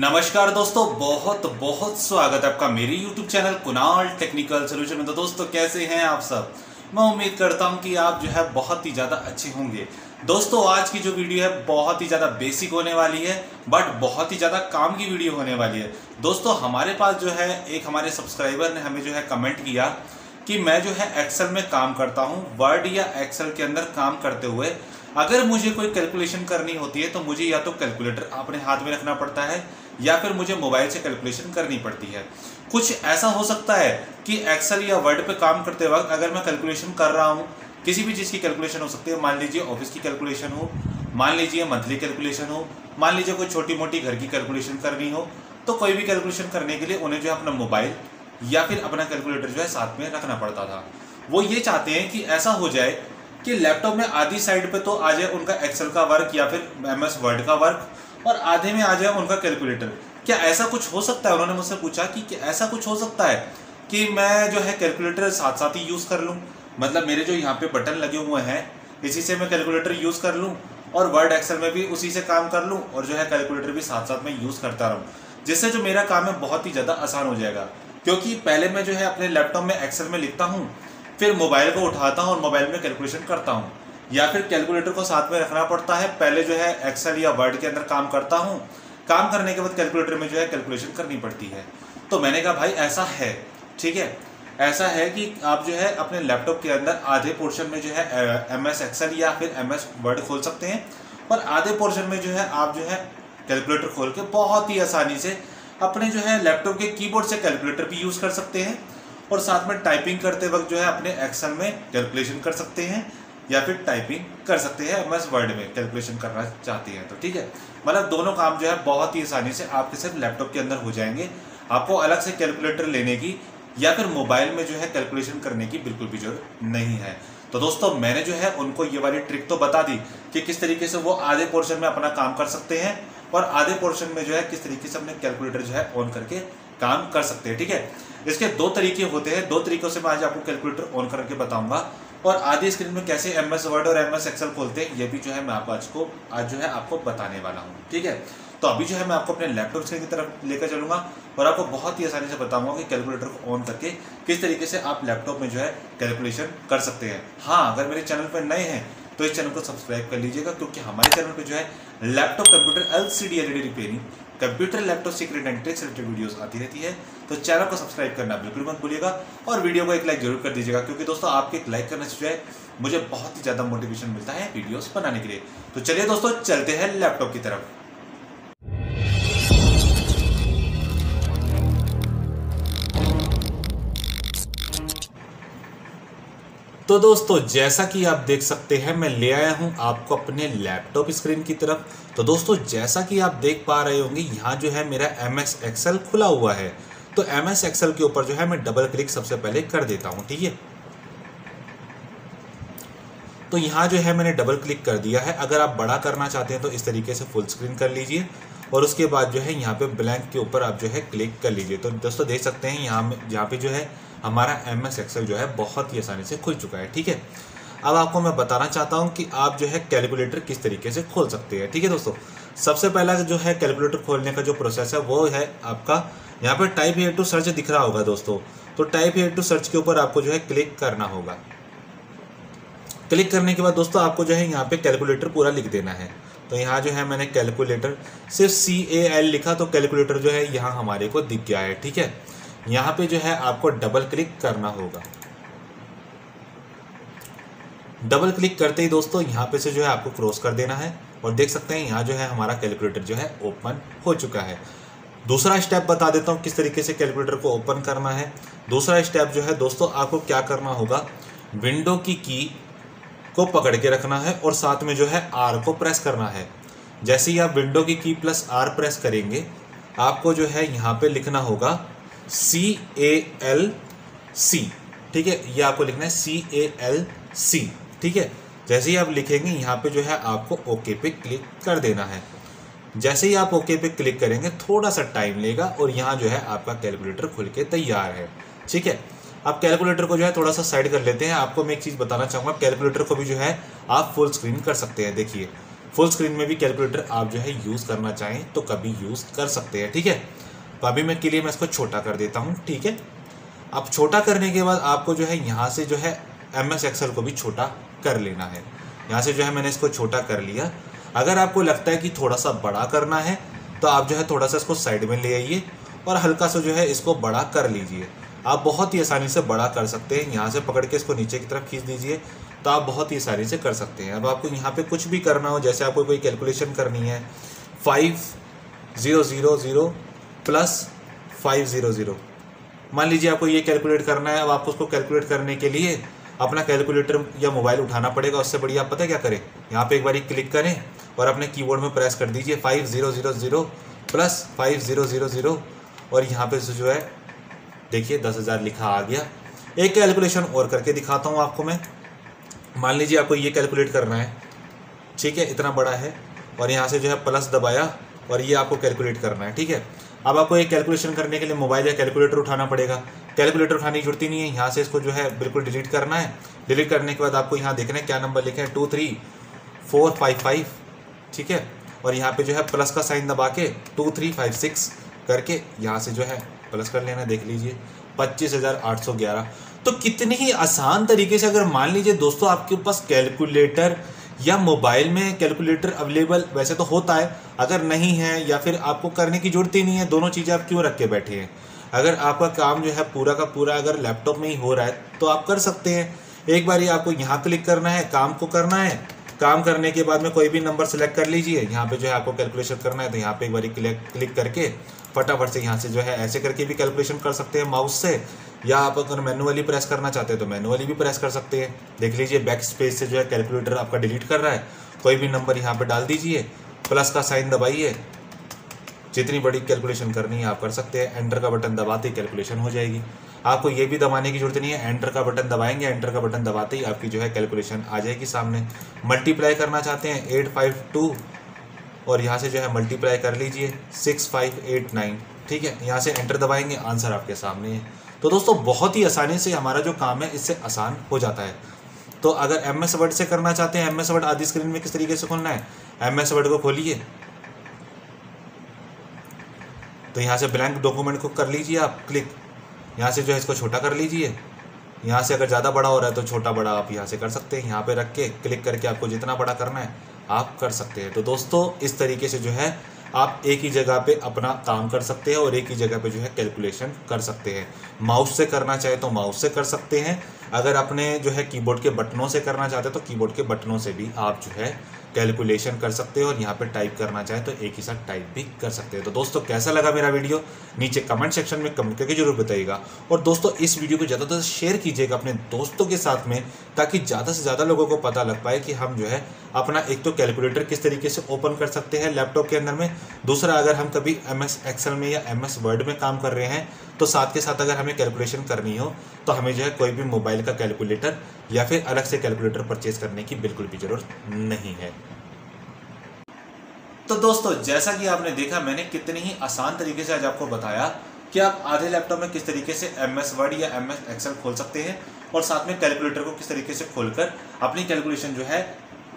नमस्कार दोस्तों, बहुत बहुत स्वागत है आपका मेरे YouTube channel Kunal technical solution में। तो दोस्तों, कैसे हैं आप सब? मैं उम्मीद करता हूँ कि आप जो है बहुत ही ज़्यादा अच्छे होंगे। दोस्तों, आज की जो वीडियो है बहुत ही ज़्यादा बेसिक होने वाली है बट बहुत ही ज़्यादा काम की वीडियो होने वाली है। दोस्तों, हमारे पास जो है, एक हमारे सब्सक्राइबर ने हमें जो है कमेंट किया कि मैं जो है एक्सेल में काम करता हूँ वर्ड या एक्सेल के अंदर काम करते हुए। अगर मुझे कोई कैलकुलेशन करनी होती है तो मुझे या तो कैलकुलेटर अपने हाथ में रखना पड़ता है या फिर मुझे मोबाइल से कैलकुलेशन करनी पड़ती है। कुछ ऐसा हो सकता है कि एक्सेल या वर्ड पे काम करते वक्त अगर मैं कैलकुलेशन कर रहा हूँ, किसी भी चीज़ की कैलकुलेशन हो सकती है। मान लीजिए ऑफ़िस की कैलकुलेशन हो, मान लीजिए मंथली कैलकुलेशन हो, मान लीजिए कोई छोटी मोटी घर की कैलकुलेशन करनी हो तो कोई भी कैलकुलेशन करने के लिए उन्हें जो है अपना मोबाइल या फिर अपना कैलकुलेटर जो है साथ में रखना पड़ता था। वो ये चाहते हैं कि ऐसा हो जाए कि लैपटॉप में आधी साइड पे तो आ जाए उनका एक्सेल का वर्क या फिर एम एस वर्ड का वर्क और आधे में आ जाए उनका कैलकुलेटर क्या ऐसा कुछ हो सकता है? उन्होंने मुझसे पूछा कि क्या ऐसा कुछ हो सकता है कि मैं जो है कैलकुलेटर साथ साथ ही यूज़ कर लूँ? मतलब मेरे जो यहाँ पे बटन लगे हुए हैं, इसी से मैं कैलकुलेटर यूज़ कर लूँ और वर्ड एक्सेल में भी उसी से काम कर लूँ और जो है कैलकुलेटर भी साथ साथ में यूज़ करता रहूँ। जिससे जो मेरा काम है बहुत ही ज़्यादा आसान हो जाएगा। क्योंकि पहले मैं जो है अपने लैपटॉप में एक्सेल में लिखता हूँ, फिर मोबाइल को उठाता हूँ और मोबाइल में कैलकुलेशन करता हूँ। या फिर कैलकुलेटर को साथ में रखना पड़ता है। पहले जो है एक्सेल या वर्ड के अंदर काम करता हूँ। काम करने के बाद कैलकुलेटर में जो है कैलकुलेशन करनी पड़ती है। तो मैंने कहा, भाई, ऐसा है। ठीक है? ऐसा है कि आप जो है अपने लैपटॉप के अंदर आधे पोर्शन में जो है एम एस एक्सेल या फिर एम एस वर्ड खोल सकते हैं। और आधे पोर्शन में जो है आप जो है कैलकुलेटर खोल के बहुत ही आसानी से अपने जो है लैपटॉप के कीबोर्ड से कैलकुलेटर भी यूज़ कर सकते हैं। और साथ में टाइपिंग करते वक्त जो है अपने एक्सेल में कैलकुलेशन कर सकते हैं। या फिर टाइपिंग कर सकते हैं एस वर्ड में कैलकुलेशन करना चाहते हैं तो ठीक है? मतलब दोनों काम जो है बहुत ही आसानी से आपके सिर्फ़ लैपटॉप के अंदर हो जाएँगे। आपको अलग से कैलकुलेटर लेने की या फिर मोबाइल में जो है कैलकुलेशन करने की बिल्कुल भी ज़रूरत नहीं है। तो दोस्तों, मैंने जो है उनको ये वाली ट्रिक तो बता दी कि किस तरीके से वो आधे पोर्शन में अपना काम कर सकते हैं और आधे पोर्शन में जो है किस तरीके से अपने कैलकुलेटर जो है ऑन करके काम कर सकते हैं, ठीक है? इसके दो तरीके होते हैं। दो तरीकों से मैं आज आपको कैलकुलेटर ऑन करके बताऊँगा। और आधी स्क्रीन में कैसे एम एस वर्ड और एम एस एक्सेल खोलते हैं, ये भी जो है मैं आपको आज को, आज जो है आपको बताने वाला हूँ, ठीक है? तो अभी जो है मैं आपको अपने लैपटॉप स्क्रीन की तरफ़ लेकर चलूँगा और आपको बहुत ही आसानी से बताऊँगा कि कैलकुलेटर को ऑन करके किस तरीके से आप लैपटॉप में जो है कैलकुलेशन कर सकते हैं। हाँ अगर मेरे चैनल पर नए हैं तो इस चैनल को सब्सक्राइब कर लीजिएगा, क्योंकि हमारे चैनल पर जो है laptop, computer L C D LED repairing, computer, laptop, secret and tricks related videos आती रहती है। तो चैनल को सब्सक्राइब करना बिल्कुल मत भूलिएगा और वीडियो को एक लाइक ज़रूर कर दीजिएगा, क्योंकि दोस्तों आपके एक लाइक करने से जो है मुझे बहुत ही ज़्यादा मोटिवेशन मिलता है वीडियोस बनाने के लिए। तो चलिए दोस्तों, चलते हैं लैपटॉप की तरफ़। तो दोस्तों, जैसा कि आप देख सकते हैं, मैं ले आया हूँ आपको अपने लैपटॉप स्क्रीन की तरफ़। तो दोस्तों, जैसा कि आप देख पा रहे होंगे, यहाँ जो है मेरा एम एस खुला हुआ है। तो एम एस के ऊपर जो है मैं डबल क्लिक सबसे पहले कर देता हूँ, ठीक है? तो यहाँ जो है मैंने डबल क्लिक कर दिया है। अगर आप बड़ा करना चाहते हैं तो इस तरीके से फुल स्क्रीन कर लीजिए। और उसके बाद जो है यहाँ पे ब्लैंक के ऊपर आप जो है क्लिक कर लीजिए। तो दोस्तों देख सकते हैं यहाँ यहाँ पे जो है हमारा एम एस एक्सेल जो है बहुत ही आसानी से खुल चुका है, ठीक है? अब आपको मैं बताना चाहता हूँ कि आप जो है कैलकुलेटर किस तरीके से खोल सकते हैं, ठीक है दोस्तों? सबसे पहला जो है कैलकुलेटर खोलने का जो प्रोसेस है वो है आपका यहाँ पर टाइप हेयर टू सर्च दिख रहा होगा दोस्तों। तो टाइप हेयर टू सर्च के ऊपर आपको जो है क्लिक करना होगा। क्लिक करने के बाद दोस्तों आपको जो है यहाँ पे कैलकुलेटर पूरा लिख देना है। तो यहाँ जो है मैंने कैलकुलेटर सिर्फ़ सी ए एल लिखा तो कैलकुलेटर जो है यहाँ हमारे को दिख गया है, ठीक है? यहाँ पे जो है आपको डबल क्लिक करना होगा। डबल क्लिक करते ही दोस्तों यहाँ पे से जो है आपको क्रॉस कर देना है और देख सकते हैं यहाँ जो है हमारा कैलकुलेटर जो है ओपन हो चुका है। दूसरा स्टेप बता देता हूँ किस तरीके से कैलकुलेटर को ओपन करना है। दूसरा स्टेप जो है दोस्तों आपको क्या करना होगा? विंडो की की को पकड़ के रखना है और साथ में जो है आर को प्रेस करना है। जैसे ही आप विंडो की की प्लस आर प्रेस करेंगे, आपको जो है यहाँ पे लिखना होगा सी ए एल सी ठीक है? ये आपको लिखना है सी ए एल सी ठीक है? जैसे ही आप लिखेंगे, यहाँ पे जो है आपको ओके पे क्लिक कर देना है। जैसे ही आप ओके पे क्लिक करेंगे, थोड़ा सा टाइम लेगा और यहाँ जो है आपका कैलकुलेटर खुल के तैयार है। ठीक है? अब कैलकुलेटर को जो है थोड़ा सा साइड कर लेते हैं। आपको मैं एक चीज़ बताना चाहूँगा कैलकुलेटर को भी जो है आप फुल स्क्रीन कर सकते हैं। देखिए फुल स्क्रीन में भी कैलकुलेटर आप जो है यूज़ करना चाहें तो कभी यूज़ कर सकते हैं, ठीक है? तो अभी मैं के लिए मैं इसको छोटा कर देता हूँ, ठीक है? अब छोटा करने के बाद आपको जो है यहाँ से जो है एम एस एक्सएल को भी छोटा कर लेना है। यहाँ से जो है मैंने इसको छोटा कर लिया। अगर आपको लगता है कि थोड़ा सा बड़ा करना है तो आप जो है थोड़ा सा इसको साइड में ले आइए और हल्का सा जो है इसको बड़ा कर लीजिए। आप बहुत ही आसानी से बड़ा कर सकते हैं। यहाँ से पकड़ के इसको नीचे की तरफ़ खींच दीजिए तो आप बहुत ही आसानी से कर सकते हैं। अब आपको यहाँ पे कुछ भी करना हो, जैसे आपको कोई कैलकुलेशन करनी है five zero zero zero plus five zero zero मान लीजिए आपको ये कैलकुलेट करना है, अब आपको उसको कैलकुलेट करने के लिए अपना कैलकुलेटर या मोबाइल उठाना पड़ेगा। उससे बढ़िया आप पता क्या करें? यहाँ पे एक बार क्लिक करें और अपने कीबोर्ड में प्रेस कर दीजिए five zero zero zero plus five zero zero zero और यहाँ पे जो है देखिए, दस हज़ार लिखा आ गया। एक कैलकुलेशन और करके दिखाता हूँ आपको मैं। मान लीजिए आपको ये कैलकुलेट करना है। ठीक है, इतना बड़ा है और यहाँ से जो है प्लस दबाया और ये आपको कैलकुलेट करना है, ठीक है? अब आपको एक कैलकुलेशन करने के लिए मोबाइल या कैलकुलेटर उठाना पड़ेगा। कैलकुलेटर उठाने की ज़रूरत नहीं है। यहाँ से इसको जो है बिल्कुल डिलीट करना है। डिलीट करने के बाद आपको यहाँ देखना है क्या नंबर लिखे हैं। Two three four five five ठीक है? और यहाँ पे जो है प्लस का साइन दबा के टू थ्री फाइव सिक्स करके यहाँ से जो है प्लस कर लेना, देख लीजिए। पच्चीस हज़ार आठ सौ ग्यारह। तो कितने ही आसान तरीके से अगर मान लीजिए दोस्तों आपके पास कैलकुलेटर या मोबाइल में कैलकुलेटर अवेलेबल, वैसे तो होता है। अगर नहीं है या फिर आपको करने की ज़रूरत ही नहीं है, दोनों चीज़ें आप क्यों रख के बैठे हैं? अगर आपका काम जो है पूरा का पूरा अगर लैपटॉप में ही हो रहा है तो आप कर सकते हैं। एक बार ही आपको यहाँ क्लिक करना है, काम को करना है। काम करने के बाद में कोई भी नंबर सेलेक्ट कर लीजिए। यहाँ पे जो है आपको कैलकुलेशन करना है तो यहाँ पे एक बार क्लिक क्लिक करके फटाफट से यहाँ से जो है ऐसे करके भी कैलकुलेशन कर सकते हैं माउस से, या आप अगर मैनुअली प्रेस करना चाहते हैं तो मैनुअली भी प्रेस कर सकते हैं। देख लीजिए बैक स्पेस से जो है कैलकुलेटर आपका डिलीट कर रहा है। कोई भी नंबर यहाँ पर डाल दीजिए प्लस का साइन दबाइए। जितनी बड़ी कैलकुलेशन करनी है आप कर सकते हैं। एंटर का बटन दबाते ही कैलकुलेशन हो जाएगी। आपको ये भी दबाने की ज़रूरत नहीं है। एंटर का बटन दबाएँगे एंटर का बटन दबाते ही आपकी जो है कैलकुलेशन आ जाएगी सामने। मल्टीप्लाई करना चाहते हैं एट फाइव टू और यहाँ से जो है मल्टीप्लाई कर लीजिए सिक्स फाइव एट नाइन ठीक है? यहाँ से एंटर दबाएँगे आंसर आपके सामने है। तो दोस्तों, बहुत ही आसानी से हमारा जो काम है, इससे आसान हो जाता है। तो अगर एम एस वर्ड से करना चाहते हैं एम एस वर्ड आदि स्क्रीन में किस तरीके से खोलना है? एम एस वर्ड को खोलिए। तो यहाँ से ब्लैंक डॉक्यूमेंट को कर लीजिए आप क्लिक यहाँ से जो है इसको छोटा कर लीजिए। यहाँ से अगर ज़्यादा बड़ा हो रहा है तो छोटा बड़ा आप यहाँ से कर सकते हैं। यहाँ पे रख के क्लिक करके आपको जितना बड़ा करना है आप कर सकते हैं। तो दोस्तों, इस तरीके से जो है, आप एक ही जगह पे अपना काम कर सकते हैं और एक ही जगह पे जो है कैलकुलेशन कर सकते हैं। माउस से करना चाहे तो माउस से कर सकते हैं। अगर अपने जो है कीबोर्ड के बटनों से करना चाहते हैं तो कीबोर्ड के बटनों से भी आप जो है कैलकुलेशन कर सकते हो और यहाँ पे टाइप करना चाहे तो एक ही साथ टाइप भी कर सकते हैं। तो दोस्तों, कैसा लगा मेरा वीडियो नीचे कमेंट सेक्शन में कमेंट करके ज़रूर बताइएगा। और दोस्तों, इस वीडियो को ज़्यादा से शेयर कीजिएगा अपने दोस्तों के साथ में, ताकि ज़्यादा से ज़्यादा लोगों को पता लग पाए कि हम जो है अपना एक तो कैलकुलेटर किस तरीके से ओपन कर सकते हैं लैपटॉप के अंदर में। दूसरा, अगर हम कभी एम एस में या एम एस वर्ड में काम कर रहे हैं तो साथ के साथ अगर हमें कैलकुलेशन करनी हो तो हमें जो है कोई भी मोबाइल का कैलकुलेटर या फिर अलग से कैलकुलेटर परचेज करने की बिल्कुल भी ज़रूरत नहीं है। तो दोस्तों, जैसा कि आपने देखा, मैंने कितनी ही आसान तरीके से आज आपको बताया कि आप आधे लैपटॉप में किस तरीके से एम एस वर्ड या एम एस एक्सेल खोल सकते हैं और साथ में कैलकुलेटर को किस तरीके से खोलकर अपनी कैलकुलेशन जो है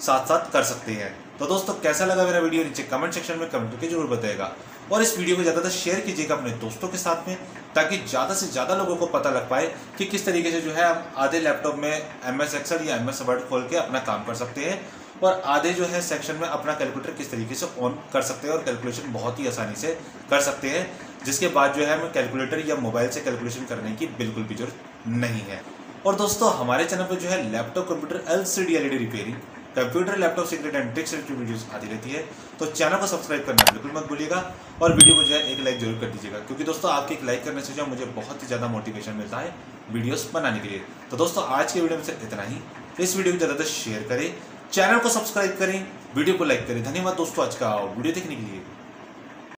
साथ साथ कर सकते हैं। तो दोस्तों, कैसा लगा मेरा वीडियो नीचे कमेंट सेक्शन में कमेंट करके ज़रूर बताएगा। और इस वीडियो को ज़्यादातर शेयर कीजिएगा अपने दोस्तों के साथ में, ताकि ज़्यादा से ज़्यादा लोगों को पता लग पाए कि किस तरीके से जो है आप आधे लैपटॉप में एम एस एक्सेल या एम एस वर्ड खोल के अपना काम कर सकते हैं और आधे जो है सेक्शन में अपना कैलकुलेटर किस तरीके से ऑन कर सकते हैं और कैलकुलेशन बहुत ही आसानी से कर सकते हैं, जिसके बाद जो है हमें कैलकुलेटर या मोबाइल से कैलकुलेशन करने की बिल्कुल भी ज़रूरत नहीं है। और दोस्तों, हमारे चैनल पर जो है laptop computer L C D LED repairing computer, laptop secret and tricks related आती रहती है। तो चैनल को सब्सक्राइब करना बिल्कुल मत भूलिएगा और वीडियो को जो है एक लाइक ज़रूर कर दीजिएगा। क्योंकि दोस्तों, आपके एक लाइक करने से जो मुझे बहुत ही ज़्यादा मोटिवेशन मिलता है वीडियोस बनाने के लिए। तो दोस्तों, आज के वीडियो में से इतना ही। इस वीडियो को ज़्यादातर शेयर करें, चैनल को सब्सक्राइब करें, वीडियो को लाइक करें। धन्यवाद दोस्तों आज का वीडियो देखने के लिए।